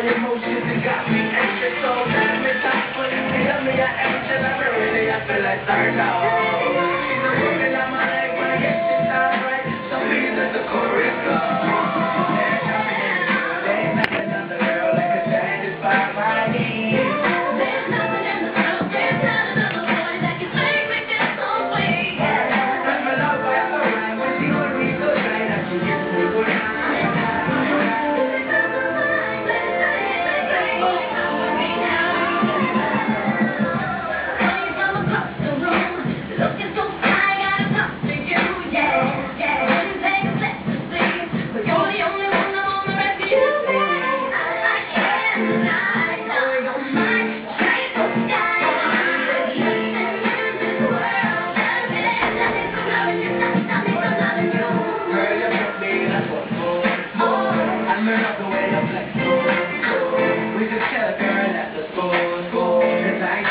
emotions and got me anxious. So let me talk, but tell me I am till I'm really, I feel like turned out.